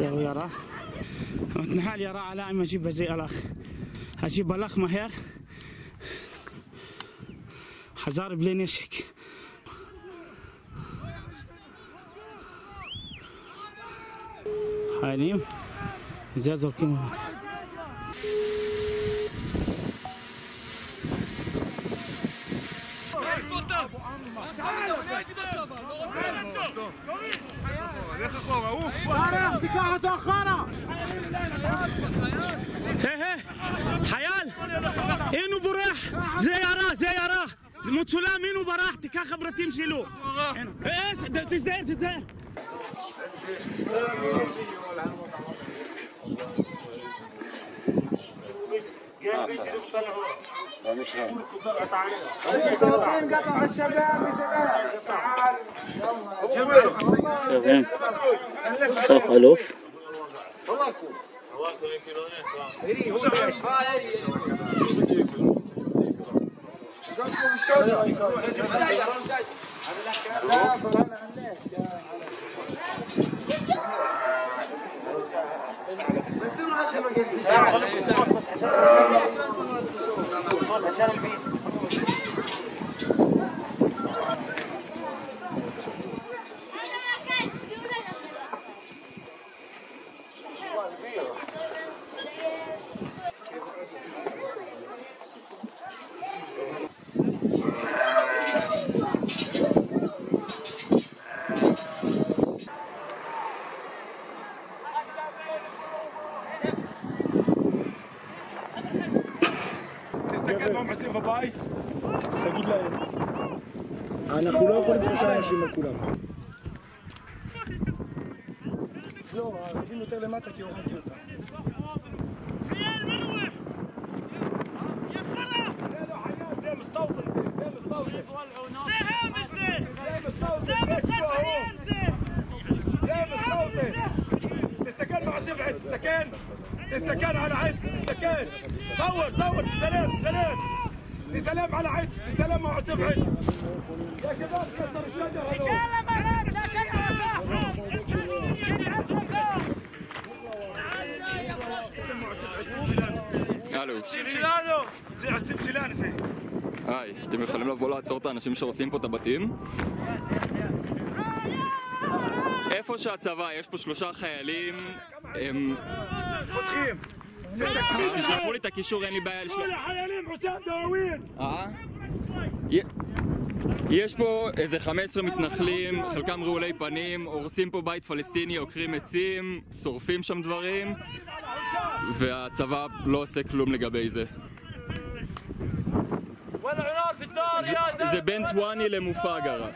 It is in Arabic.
زاوية راه. نحال يرى على ما أجيب زي الأخ. أجيب الأخ مهير حزار بلين يشك حاليم زازل كيما Go! בלי נשק. חיילים, זה זורקים. היי, היי, חייל, הנה הוא בורח, זה ירה, זה ירה, זה מצולם, הנה הוא ברח, תיקח הפרטים שלו. הנה, אה, شايفين صف ألوف بس عشان الفيديو מה הם עושים בבית, תגיד להם. אנחנו לא יכולים שלושה אנשים על כולם. לא, האנשים יותר למטה כי הורדתי אותם. זה לא חייל, זה מסתוטן, זה מסתוטן. זה מסתוטן, זה מסתוטן. תסתכל מה עושים בעץ, תסתכל. تستكان على عيدس تستكان صور صور تسلم تسلم تسلم على عيدس تسلم مع عصيب عيدس يا شباب كسر الشجر هذول. אלו, שלנו! זה עציב שלנו זה. היי, אתם יכולים לבוא לעצור את האנשים שהורסים פה את הבתים? איפה שהצבא, יש פה שלושה חיילים, הם... פותחים! אה, תשלחו לי את הקישור, אין לי בעיה לשלוח. כל החיילים חוסם דאווין! אה? יש פה איזה 15 מתנחלים, חלקם רעולי פנים, הורסים פה בית פלסטיני, עוקרים עצים, שורפים שם דברים, והצבא לא עושה כלום לגבי זה. זה- בין טואני למופגרה.